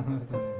Mm-hmm.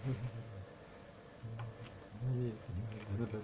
это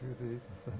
through these and so